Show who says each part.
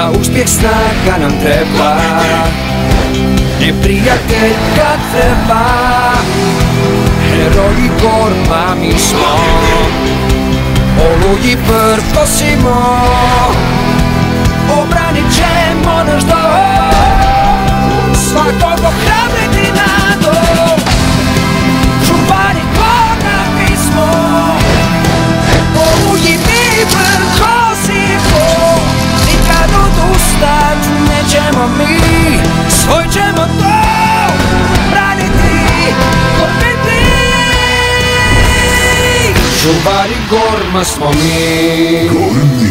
Speaker 1: Δεν αποσπαίξτηκα, δεν αποσπαίξτηκα,
Speaker 2: δεν και δεν αποσπαίξτηκα, δεν αποσπαίξτηκα,
Speaker 3: ćemo mi, svoj ćemo to braniti,
Speaker 4: korbiti. Žuvari gorma smo mi. Gormi.